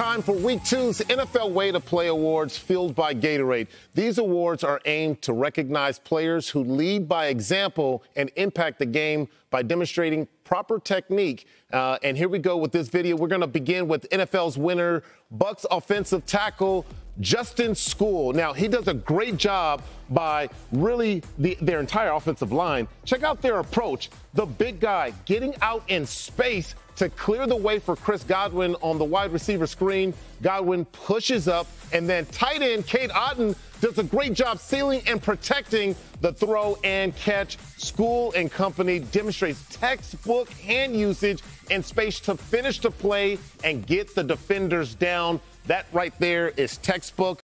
time for week two's NFL Way to Play Awards filled by Gatorade. These awards are aimed to recognize players who lead by example and impact the game by demonstrating proper technique. Uh, and here we go with this video. We're going to begin with NFL's winner, Bucs offensive tackle Justin Skule. Now, he does a great job by really the, their entire offensive line. Check out their approach. The big guy getting out in space to clear the way for Chris Godwin on the wide receiver screen. Godwin pushes up, and then tight end Cade Otton does a great job sealing and protecting the throw and catch. Skule and company demonstrates textbook hand usage and space to finish the play and get the defenders down. That right there is textbook.